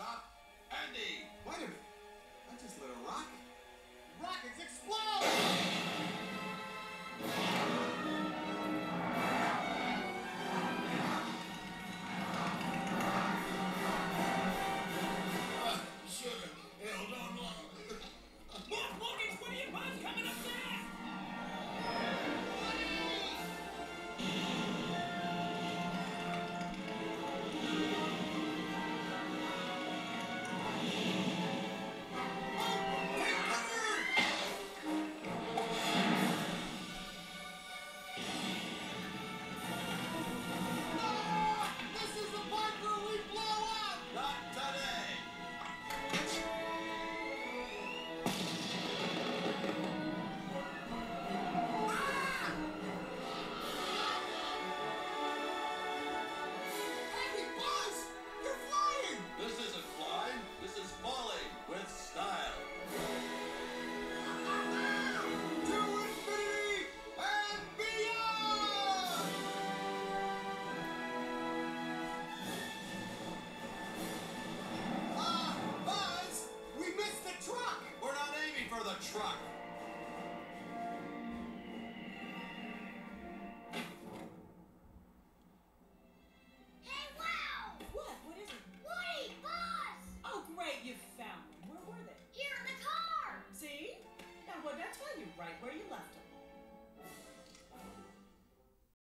stop Andy. Wait a minute. I just lit a rocket.